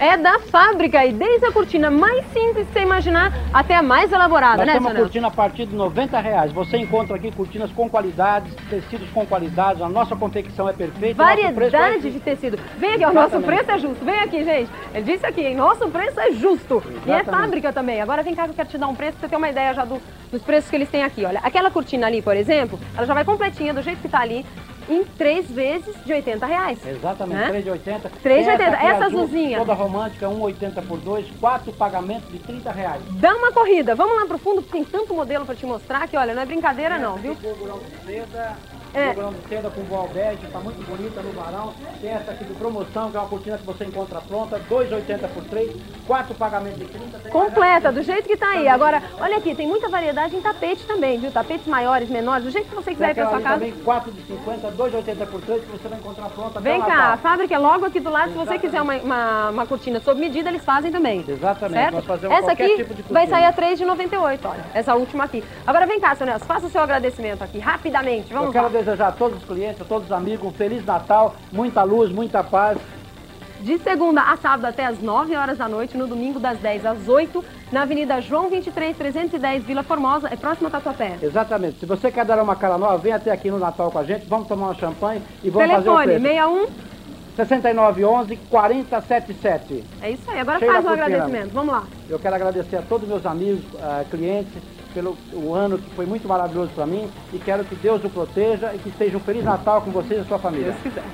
é da fábrica e desde a cortina mais simples que você imaginar até a mais elaborada, Nós né, temos cortina a partir de 90 reais. Você encontra aqui cortinas com qualidades, tecidos com qualidades. A nossa confecção é perfeita. preço é- Variedade de tecido. Vem aqui, ó, nosso Exatamente. preço é justo. Vem aqui, gente. Ele disse aqui, hein? Nosso preço é justo. E é Exatamente. fábrica também. Agora vem cá que eu quero te dar um preço pra você ter uma ideia já do- dos preços que eles têm aqui. Olha, aquela cortina ali, por exemplo, ela já vai completinha do jeito que tá ali, em três vezes de 80 reais. Exatamente, Né? 3,80. 3,80. aqui Essa azul, azulzinha. Toda romântica, 1,80 por 2, quatro pagamentos de 30 reais. Dá uma corrida. Vamos lá pro fundo, porque tem tanto modelo pra te mostrar que, olha, não é brincadeira não, viu? De seda, É. de seda com voal bege, tá muito bonita no varão. Tem essa aqui de promoção, que é uma cortina que você encontra pronta, 2,80 por 3, quatro pagamentos de 30. tem mais Completa, do jeito que tá aí. Agora, olha aqui, tem muita variedade em tapete também, viu? Tapetes maiores, menores, do jeito que você quiser ir pra aquela sua casa. também, 4 de 50, 2,80 por 3, que você vai encontrar pronta Vem cá, a fábrica é logo aqui do lado. Se você Exatamente. quiser uma, uma, uma cortina sob medida, eles fazem também. Exatamente, Certo? nós fazemos Essa aqui tipo de vai sair a 3,98, olha. Essa última aqui. Agora vem cá, seu Nelson, faça o seu agradecimento aqui, rapidamente. Eu Vamos quero lá. Desejar a todos os clientes, a todos os amigos, um Feliz Natal, muita luz, muita paz. De segunda a sábado até as 9 horas da noite, no domingo das 10 às 8, na Avenida João 23, 310, Vila Formosa, é próximo a Tatuapé. Exatamente. Se você quer dar uma cara nova, vem até aqui no Natal com a gente, vamos tomar uma champanhe e vamos fazer o Telefone preço. 61. 6911 4077. É isso aí. Agora Cheio faz cortina. agradecimento. Vamos lá. Eu quero agradecer a todos meus amigos, ah, clientes, pelo o ano que foi muito maravilhoso para mim e quero que Deus o proteja e que seja um Feliz Natal com vocês e sua família. Deus quiser.